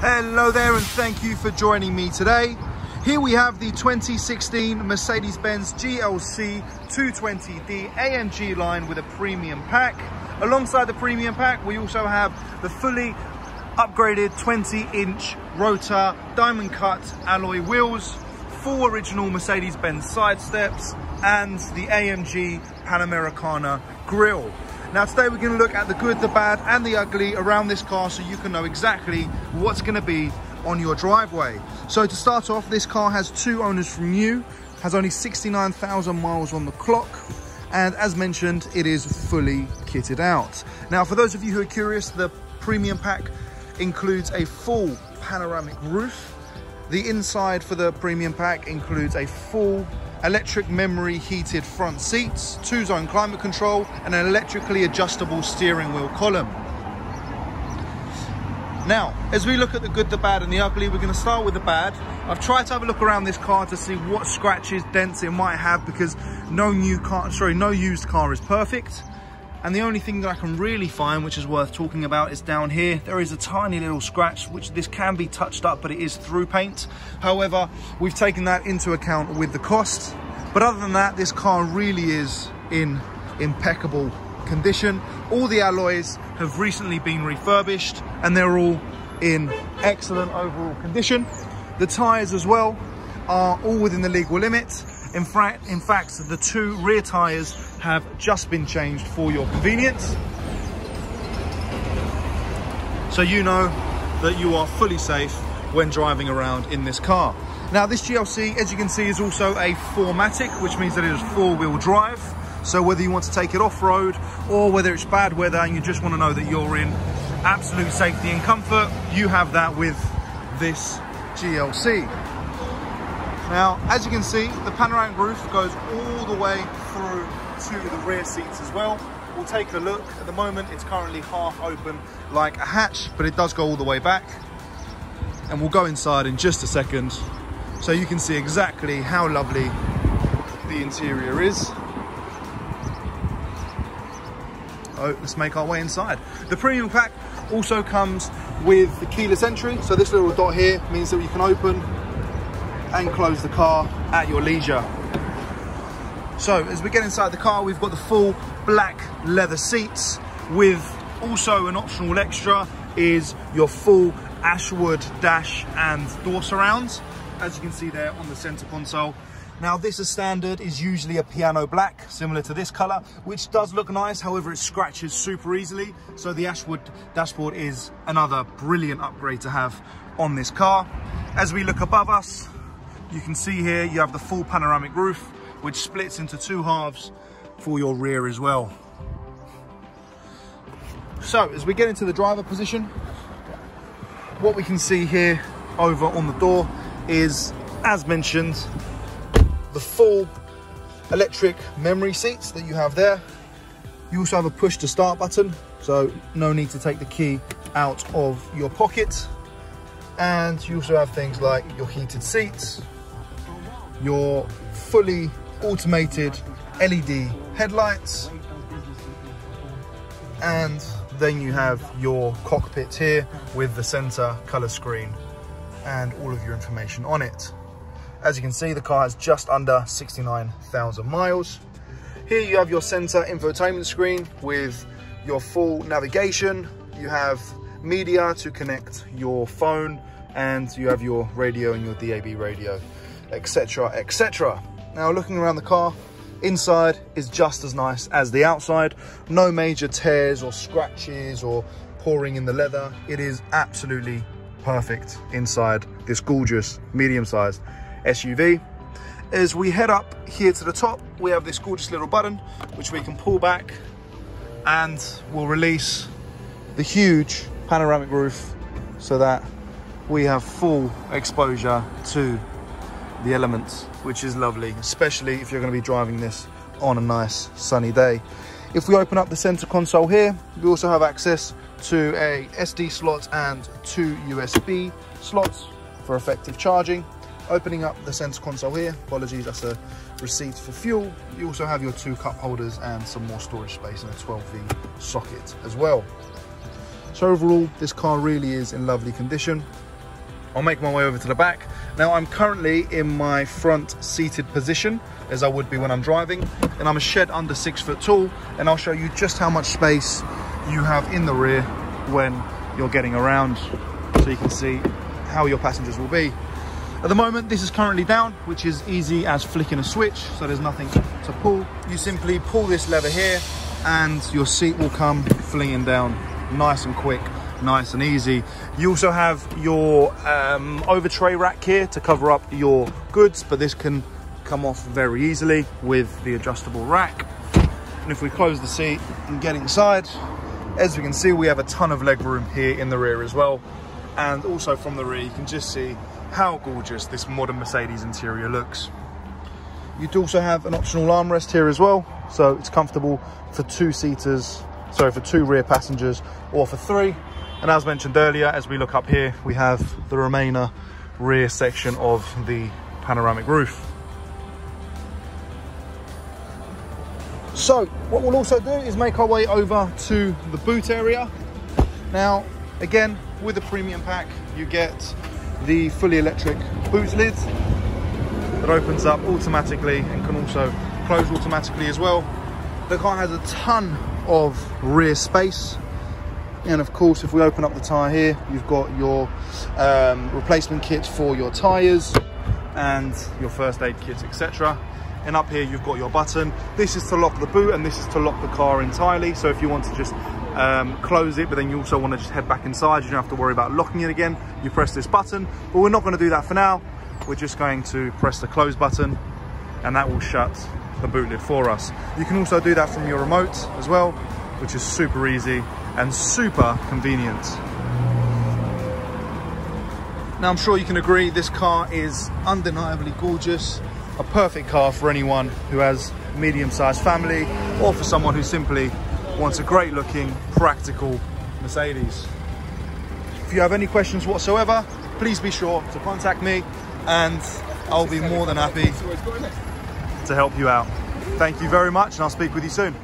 Hello there and thank you for joining me today. Here we have the 2016 Mercedes-Benz GLC 220D AMG line with a premium pack. Alongside the premium pack, we also have the fully upgraded 20-inch rotor diamond cut alloy wheels, full original Mercedes-Benz side steps, and the AMG Panamericana grille. Now today we're going to look at the good, the bad and the ugly around this car so you can know exactly what's going to be on your driveway. So to start off, this car has two owners from new, has only 69,000 miles on the clock, and as mentioned, it is fully kitted out. Now for those of you who are curious, the premium pack includes a full panoramic roof. The inside for the premium pack includes a full electric memory heated front seats, two zone climate control, and an electrically adjustable steering wheel column. Now, as we look at the good, the bad, and the ugly, we're going to start with the bad. I've tried to have a look around this car to see what scratches, dents it might have because no new car, sorry, no used car is perfect. And the only thing that I can really find, which is worth talking about, is down here. There is a tiny little scratch, which this can be touched up, but it is through paint. However, we've taken that into account with the cost. But other than that, this car really is in impeccable condition. All the alloys have recently been refurbished and they're all in excellent overall condition. The tyres as well are all within the legal limit. In fact, in fact, the two rear tyres have just been changed for your convenience. So you know that you are fully safe when driving around in this car. Now this GLC, as you can see, is also a 4MATIC, which means that it is four-wheel drive. So whether you want to take it off-road or whether it's bad weather and you just want to know that you're in absolute safety and comfort, you have that with this GLC. Now, as you can see, the panoramic roof goes all the way through to the rear seats as well. We'll take a look. At the moment, it's currently half open like a hatch, but it does go all the way back. And we'll go inside in just a second so you can see exactly how lovely the interior is. Oh, let's make our way inside. The premium pack also comes with the keyless entry. So this little dot here means that you can open and close the car at your leisure. So as we get inside the car, we've got the full black leather seats with also an optional extra is your full Ashwood dash and door surrounds. As you can see there on the center console. Now this as standard is usually a piano black, similar to this color, which does look nice. However, it scratches super easily. So the Ashwood dashboard is another brilliant upgrade to have on this car. As we look above us, you can see here you have the full panoramic roof, which splits into two halves for your rear as well. So as we get into the driver position, what we can see here over on the door is, as mentioned, the full electric memory seats that you have there. You also have a push to start button, so no need to take the key out of your pocket. And you also have things like your heated seats, your fully automated LED headlights and then you have your cockpit here with the center color screen and all of your information on it. As you can see, the car has just under 69,000 miles. Here you have your center infotainment screen with your full navigation. You have media to connect your phone and you have your radio and your DAB radio etc etc now looking around the car inside is just as nice as the outside. No major tears or scratches or pouring in the leather. It is absolutely perfect inside this gorgeous medium-sized SUV as we head up here to the top we have this gorgeous little button which we can pull back and will release the huge panoramic roof so that we have full exposure to the elements, which is lovely, especially if you're going to be driving this on a nice sunny day. If we open up the center console here, we also have access to a SD slot and two USB slots for effective charging. Opening up the center console here, apologies, that's a receipt for fuel. You also have your two cup holders and some more storage space and a 12V socket as well. So overall, this car really is in lovely condition. I'll make my way over to the back. Now I'm currently in my front seated position as I would be when I'm driving and I'm a shed under six foot tall and I'll show you just how much space you have in the rear when you're getting around so you can see how your passengers will be. At the moment, this is currently down, which is easy as flicking a switch, so there's nothing to pull. You simply pull this lever here and your seat will come flinging down nice and quick nice and easy. You also have your um, over tray rack here to cover up your goods, but this can come off very easily with the adjustable rack. And if we close the seat and get inside, as we can see, we have a ton of leg room here in the rear as well. And also from the rear, you can just see how gorgeous this modern Mercedes interior looks. You do also have an optional armrest here as well. So it's comfortable for two seaters, sorry, for two rear passengers or for three. And as mentioned earlier, as we look up here, we have the remainder rear section of the panoramic roof. So what we'll also do is make our way over to the boot area. Now, again, with the premium pack, you get the fully electric boot lid that opens up automatically and can also close automatically as well. The car has a ton of rear space and of course if we open up the tire here you've got your um, replacement kit for your tires and your first aid kit etc and up here you've got your button. This is to lock the boot and this is to lock the car entirely. So if you want to just um, close it but then you also want to just head back inside you don't have to worry about locking it again you press this button. But we're not going to do that for now. We're just going to press the close button and that will shut the boot lid for us. You can also do that from your remote as well which is super easy and super convenient. Now I'm sure you can agree this car is undeniably gorgeous, a perfect car for anyone who has a medium-sized family or for someone who simply wants a great looking, practical Mercedes. If you have any questions whatsoever, please be sure to contact me and I'll be more than happy to help you out. Thank you very much and I'll speak with you soon.